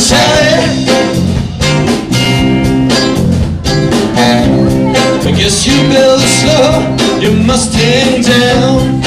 Sally I guess you better slow You Mustang down.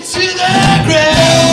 To the ground.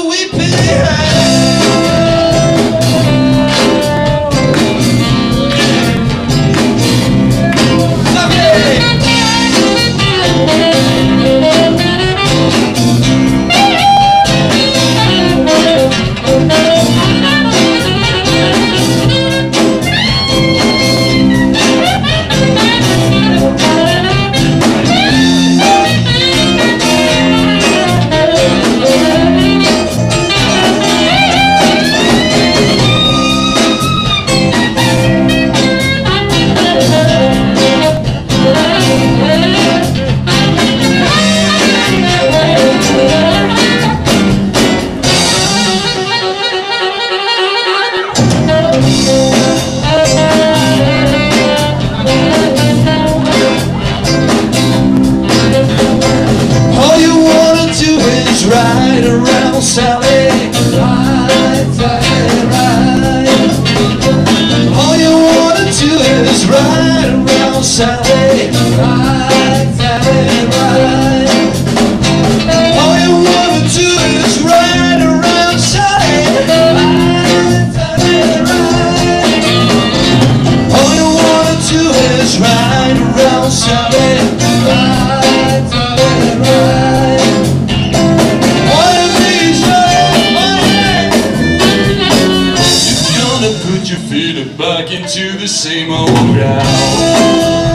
Weeping All you wanna do is ride around Sally. All you wanna do is ride around Sally. All you wanna do is ride around Sally. to the same old route.